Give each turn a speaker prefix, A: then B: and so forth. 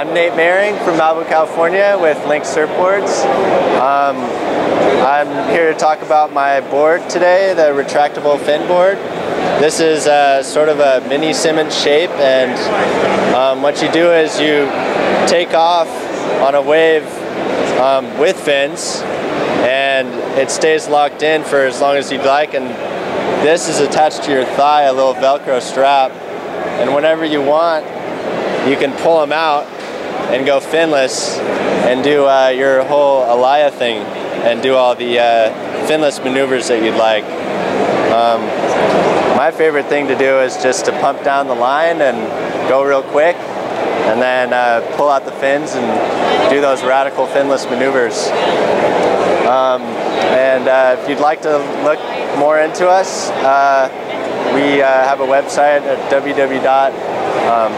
A: I'm Nate Mehring from Malibu, California with Linke Surfboards. Um, I'm here to talk about my board today, the retractable fin board. This is uh, sort of a mini Simmons shape and um, what you do is you take off on a wave um, with fins and it stays locked in for as long as you'd like and this is attached to your thigh, a little velcro strap and whenever you want you can pull them out and go finless and do uh, your whole Alaia thing and do all the uh, finless maneuvers that you'd like. Um, my favorite thing to do is just to pump down the line and go real quick and then uh, pull out the fins and do those radical finless maneuvers. Um, and uh, if you'd like to look more into us, uh, we uh, have a website at um,